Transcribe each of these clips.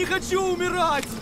не хочу умирать!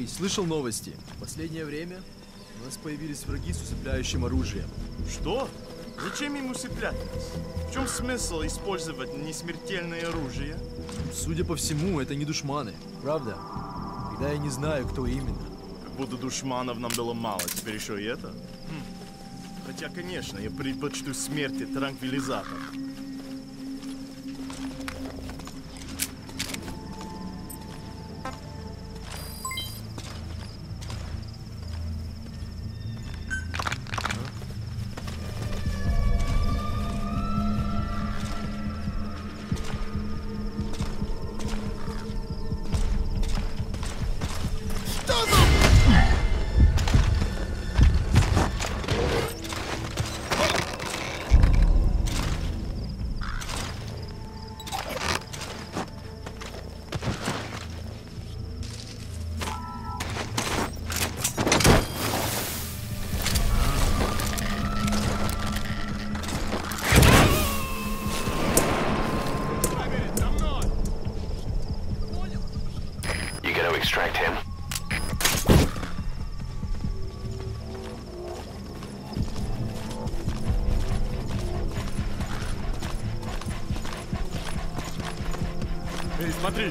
Эй, слышал новости? В последнее время у нас появились враги с усыпляющим оружием. Что? Зачем ему усыплять нас? В чем смысл использовать несмертельное оружие? Судя по всему, это не душманы, правда? Когда я не знаю, кто именно. Как будто душманов нам было мало, теперь еще и это? Хм. Хотя, конечно, я предпочту смерти транквилизатор. Эй, смотри!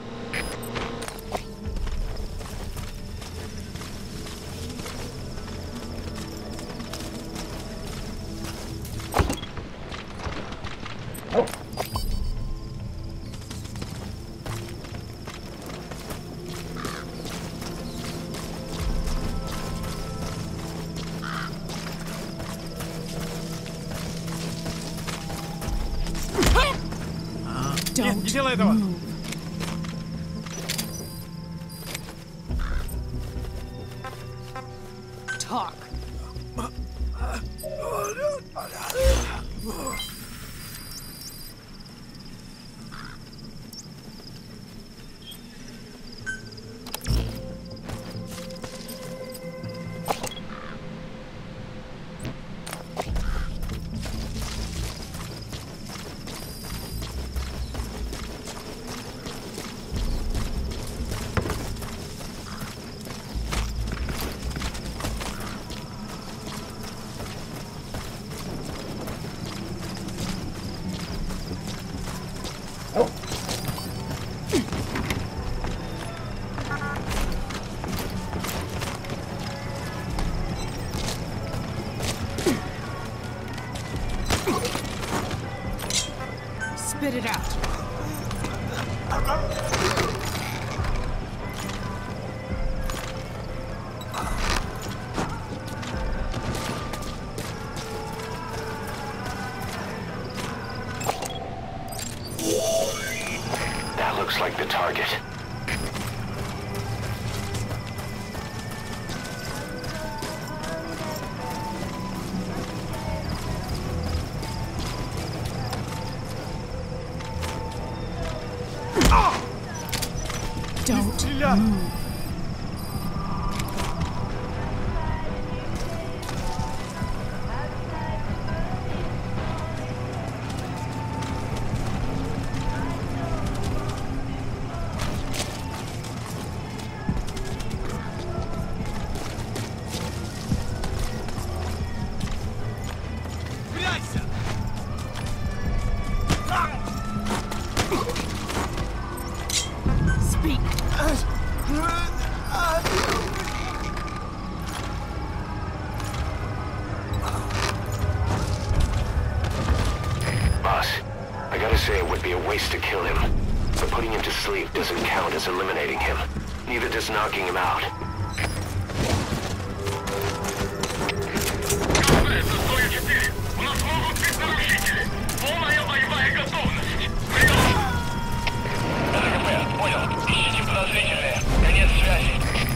Don't делай этого! move. Talk. spit it out. looks like the target. 嗯 say it would be a waste to kill him. But putting him to sleep doesn't count as eliminating him. Neither does knocking him out.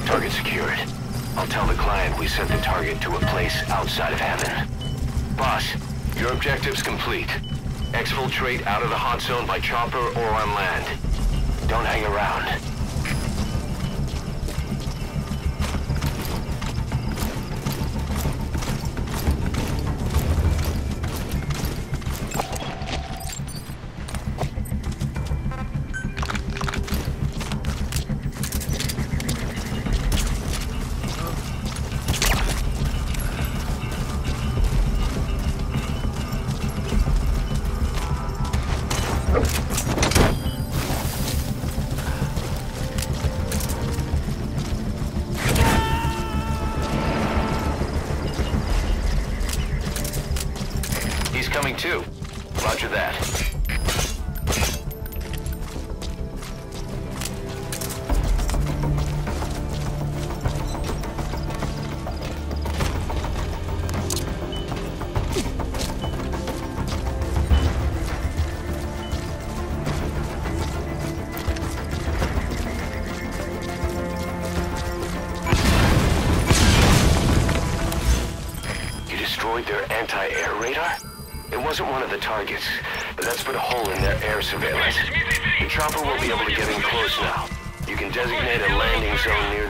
Target secured. I'll tell the client we sent the target to a place outside of heaven. Boss, your objective's complete. Exfiltrate out of the hot zone by chopper or on land. Don't hang around. He's coming too. Roger that. You destroyed their anti-air radar? It wasn't one of the targets, but that's put a hole in their air surveillance. The chopper will be able to get in close now. You can designate a landing zone near